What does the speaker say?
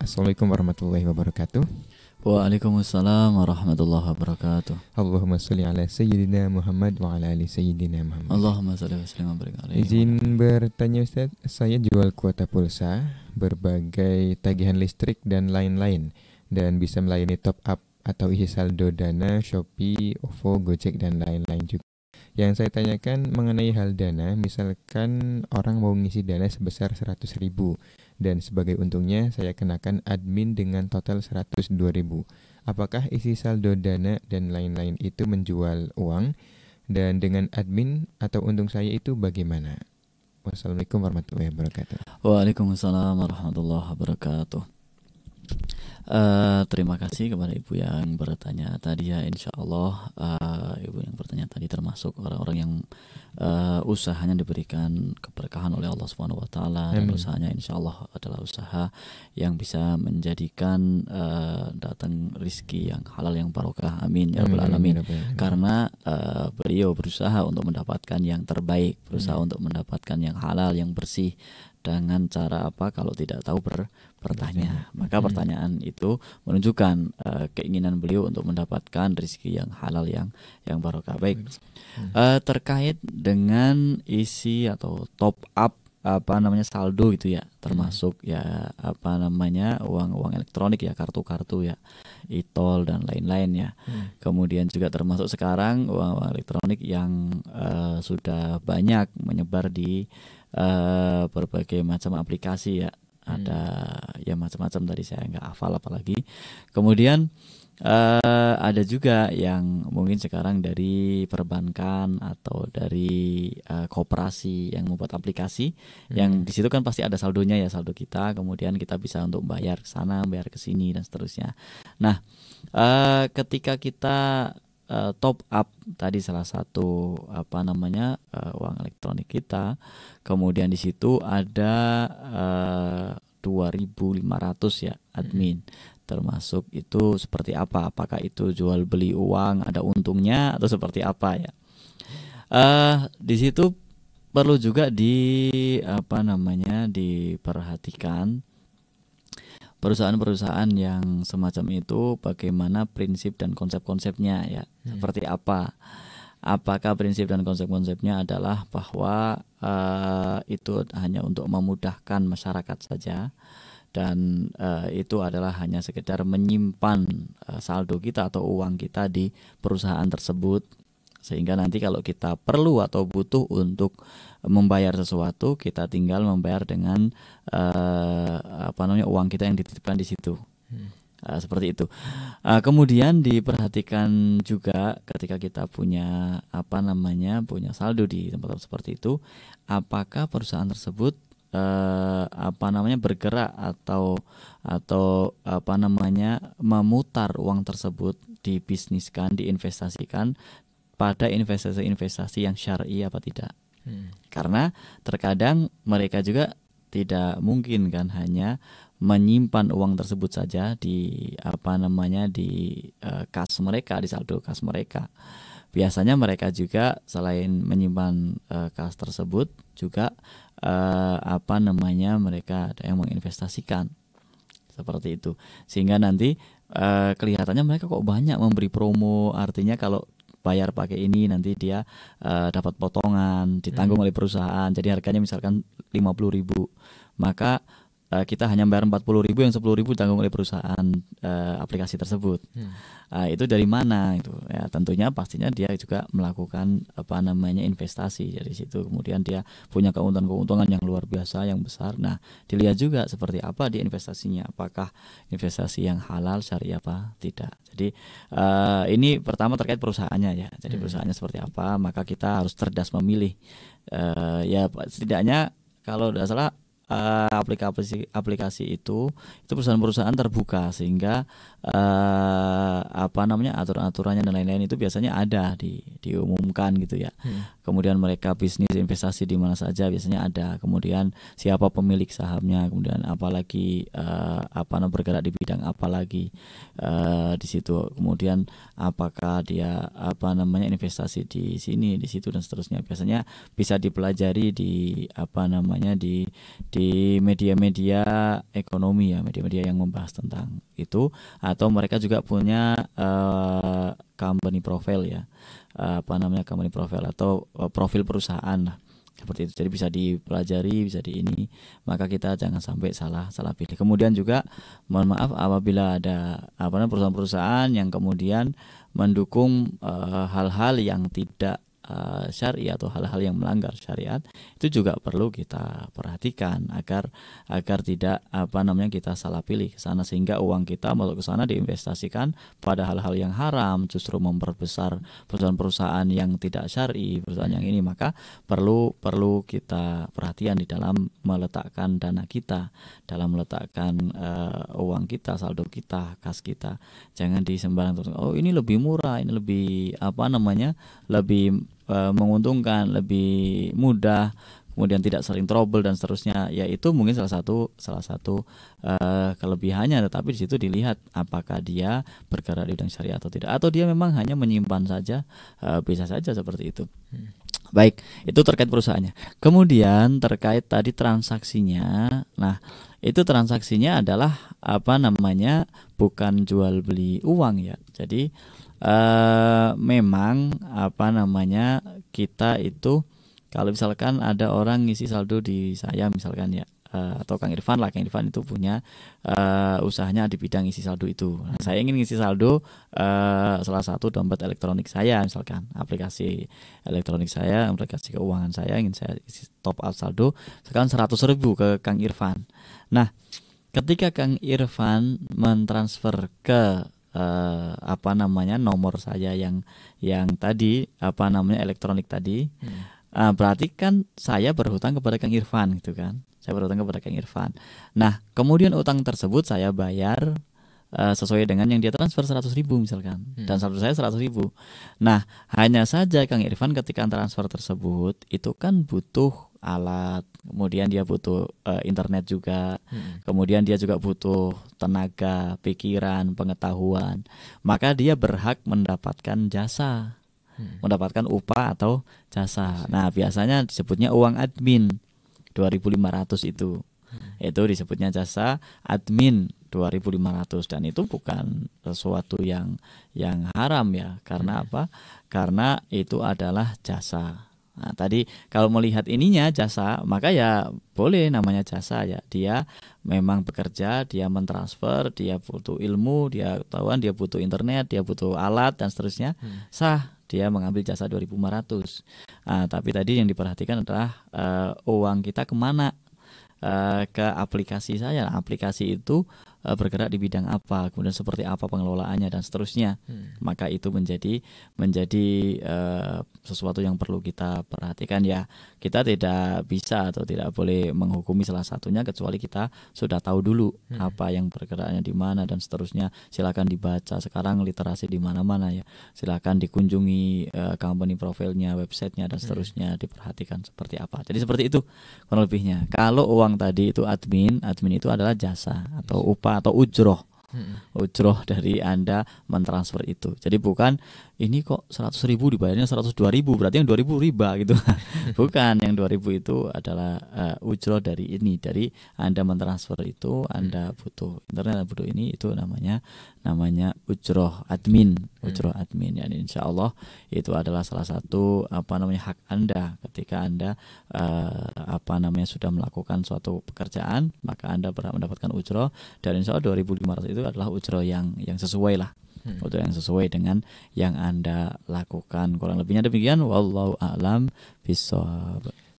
Assalamualaikum warahmatullahi wabarakatuh. Waalaikumsalam warahmatullahi wabarakatuh. Allahumma sholli ala sayyidina Muhammad wa ala ali sayyidina Muhammad. Allahumma sholli wa sallim wa barik alaihi. Izin bertanya Ustaz, saya jual kuota pulsa, berbagai tagihan listrik dan lain-lain dan bisa melayani top up atau isi saldo Dana, Shopee, OVO, Gojek dan lain-lain juga. Yang saya tanyakan mengenai hal dana, misalkan orang mau ngisi dana sebesar 100 ribu dan sebagai untungnya saya kenakan admin dengan total 102 ribu. Apakah isi saldo dana dan lain-lain itu menjual uang dan dengan admin atau untung saya itu bagaimana? Wassalamualaikum warahmatullahi wabarakatuh. Waalaikumsalam warahmatullahi wabarakatuh. Uh, terima kasih kepada ibu yang bertanya tadi ya insya Allah uh, ibu yang bertanya tadi termasuk orang-orang yang uh, usahanya diberikan keberkahan oleh Allah Subhanahu Wa Taala dan usahanya insya Allah adalah usaha yang bisa menjadikan uh, datang rizki yang halal yang barokah. Amin ya rabbal alamin. karena uh, beliau berusaha untuk mendapatkan yang terbaik berusaha hmm. untuk mendapatkan yang halal yang bersih dengan cara apa? Kalau tidak tahu ber, bertanya. Maka hmm. pertanyaan itu menunjukkan uh, keinginan beliau untuk mendapatkan rezeki yang halal yang yang barokah. Baik. Uh, terkait dengan isi atau top up apa namanya saldo itu ya termasuk ya apa namanya uang uang elektronik ya kartu-kartu ya e-tol dan lain-lain ya hmm. kemudian juga termasuk sekarang uang, uang elektronik yang uh, sudah banyak menyebar di uh, berbagai macam aplikasi ya. Ada ya macam-macam tadi saya nggak hafal apalagi. Kemudian uh, ada juga yang mungkin sekarang dari perbankan atau dari uh, koperasi yang membuat aplikasi hmm. yang di situ kan pasti ada saldonya ya saldo kita. Kemudian kita bisa untuk bayar ke sana bayar ke sini dan seterusnya. Nah uh, ketika kita uh, top up tadi salah satu apa namanya uh, uang elektronik kita. Kemudian di situ ada uh, eh, 2.500 ya admin. Hmm. Termasuk itu seperti apa? Apakah itu jual beli uang ada untungnya atau seperti apa ya? Uh, di situ perlu juga di apa namanya diperhatikan perusahaan-perusahaan yang semacam itu bagaimana prinsip dan konsep-konsepnya ya. Hmm. seperti apa? Apakah prinsip dan konsep-konsepnya adalah bahwa uh, itu hanya untuk memudahkan masyarakat saja dan uh, itu adalah hanya sekedar menyimpan uh, saldo kita atau uang kita di perusahaan tersebut sehingga nanti kalau kita perlu atau butuh untuk membayar sesuatu kita tinggal membayar dengan uh, apa namanya uang kita yang dititipkan di situ hmm. uh, seperti itu uh, kemudian diperhatikan juga ketika kita punya apa namanya punya saldo di tempat seperti itu apakah perusahaan tersebut uh, apa namanya bergerak atau atau apa namanya memutar uang tersebut dibisniskan diinvestasikan pada investasi-investasi yang syar'i apa tidak. Hmm. Karena terkadang mereka juga tidak mungkin kan hanya menyimpan uang tersebut saja di apa namanya di uh, kas mereka di saldo kas mereka. Biasanya mereka juga selain menyimpan uh, kas tersebut juga uh, apa namanya mereka ada yang menginvestasikan seperti itu sehingga nanti uh, kelihatannya mereka kok banyak memberi promo artinya kalau bayar pakai ini nanti dia uh, dapat potongan ditanggung hmm. oleh perusahaan jadi harganya misalkan 50.000 maka uh, kita hanya bayar 40 ribu yang 10 ribu ditanggung oleh perusahaan uh, aplikasi tersebut. Hmm. Uh, itu dari mana itu? Ya tentunya pastinya dia juga melakukan apa namanya investasi dari situ. Kemudian dia punya keuntungan-keuntungan yang luar biasa yang besar. Nah dilihat juga seperti apa di investasinya. Apakah investasi yang halal syariah apa tidak? Jadi uh, ini pertama terkait perusahaannya ya. Jadi hmm. perusahaannya seperti apa? Maka kita harus cerdas memilih. Uh, ya setidaknya kalau tidak salah uh, aplikasi aplikasi itu itu perusahaan-perusahaan terbuka sehingga uh, apa namanya aturan-aturannya dan lain-lain itu biasanya ada di diumumkan gitu ya. Hmm. Kemudian mereka bisnis investasi di mana saja biasanya ada. Kemudian siapa pemilik sahamnya, kemudian apalagi uh, apa namanya bergerak di bidang apa lagi uh, di situ. Kemudian apakah dia apa namanya investasi di sini, di situ dan seterusnya. Biasanya bisa dipelajari di apa namanya di di di media-media ekonomi ya, media-media yang membahas tentang itu atau mereka juga punya uh, company profile ya. Uh, apa namanya company profile atau uh, profil perusahaan lah. Seperti itu. Jadi bisa dipelajari bisa di ini. Maka kita jangan sampai salah salah pilih. Kemudian juga mohon maaf apabila ada apa namanya perusahaan-perusahaan yang kemudian mendukung hal-hal uh, yang tidak uh, syari atau hal-hal yang melanggar syariat itu juga perlu kita perhatikan agar agar tidak apa namanya kita salah pilih ke sana sehingga uang kita masuk ke sana diinvestasikan pada hal-hal yang haram justru memperbesar perusahaan-perusahaan yang tidak syari perusahaan yang ini. Maka perlu perlu kita perhatian di dalam meletakkan dana kita dalam meletakkan uh, uang kita saldo kita kas kita. Jangan di sembarang oh ini lebih murah ini lebih apa namanya lebih e, menguntungkan, lebih mudah, kemudian tidak sering trouble dan seterusnya. Ya itu mungkin salah satu salah satu e, kelebihannya. Tetapi di situ dilihat apakah dia bergerak di bidang syariah atau tidak, atau dia memang hanya menyimpan saja, e, bisa saja seperti itu. Hmm. Baik, itu terkait perusahaannya. Kemudian terkait tadi transaksinya, nah itu transaksinya adalah apa namanya bukan jual beli uang ya. Jadi uh, memang apa namanya kita itu kalau misalkan ada orang ngisi saldo di saya misalkan ya uh, atau Kang Irfan lah Kang Irfan itu punya uh, usahanya di bidang isi saldo itu nah, saya ingin ngisi saldo uh, salah satu dompet elektronik saya misalkan aplikasi elektronik saya aplikasi keuangan saya ingin saya isi top up saldo sekarang seratus ribu ke Kang Irfan nah ketika Kang Irfan mentransfer ke uh, apa namanya nomor saya yang yang tadi apa namanya elektronik tadi hmm. Uh, berarti kan saya berhutang kepada Kang Irfan gitu kan? Saya berhutang kepada Kang Irfan. Nah kemudian utang tersebut saya bayar uh, sesuai dengan yang dia transfer 100 ribu misalkan. Hmm. dan saldo saya 100 ribu. Nah hanya saja Kang Irfan ketika transfer tersebut itu kan butuh alat, kemudian dia butuh uh, internet juga, hmm. kemudian dia juga butuh tenaga, pikiran, pengetahuan, maka dia berhak mendapatkan jasa, hmm. mendapatkan upah atau jasa. Nah biasanya disebutnya uang admin 2.500 itu, hmm. itu disebutnya jasa admin 2.500 dan itu bukan sesuatu yang yang haram ya, karena hmm. apa? Karena itu adalah jasa Nah, tadi kalau melihat ininya jasa, maka ya boleh namanya jasa ya. Dia memang bekerja, dia mentransfer, dia butuh ilmu, dia tahuan, dia butuh internet, dia butuh alat dan seterusnya. Hmm. Sah dia mengambil jasa 2500. Nah, tapi tadi yang diperhatikan adalah uh, uang kita ke mana? Uh, ke aplikasi saya. Nah, aplikasi itu uh, bergerak di bidang apa, kemudian seperti apa pengelolaannya dan seterusnya. Hmm. Maka itu menjadi menjadi uh, sesuatu yang perlu kita perhatikan ya. Kita tidak bisa atau tidak boleh menghukumi salah satunya kecuali kita sudah tahu dulu hmm. apa yang bergeraknya di mana dan seterusnya. Silakan dibaca sekarang literasi di mana-mana ya. Silakan dikunjungi uh, company profilnya, websitenya dan hmm. seterusnya hmm. diperhatikan seperti apa. Jadi seperti itu kurang lebihnya. Kalau uang tadi itu admin, admin itu adalah jasa atau upah atau ujroh hmm. ujroh dari anda mentransfer itu. Jadi bukan ini kok 100 ribu dibayarnya 102 ribu berarti yang 2 ribu riba gitu. Bukan yang 2 ribu itu adalah uh, ujroh dari ini dari anda mentransfer itu anda butuh internet butuh ini itu namanya namanya ujroh admin hmm. ujroh admin. Ya insya Allah itu adalah salah satu apa namanya hak anda. Ketika anda uh, apa namanya sudah melakukan suatu pekerjaan maka anda berhak mendapatkan ujroh. Dan insya Allah 2500 itu adalah ujroh yang yang sesuai lah. Hmm. untuk yang sesuai dengan yang anda lakukan. Kurang lebihnya demikian wallahu a'lam bishawab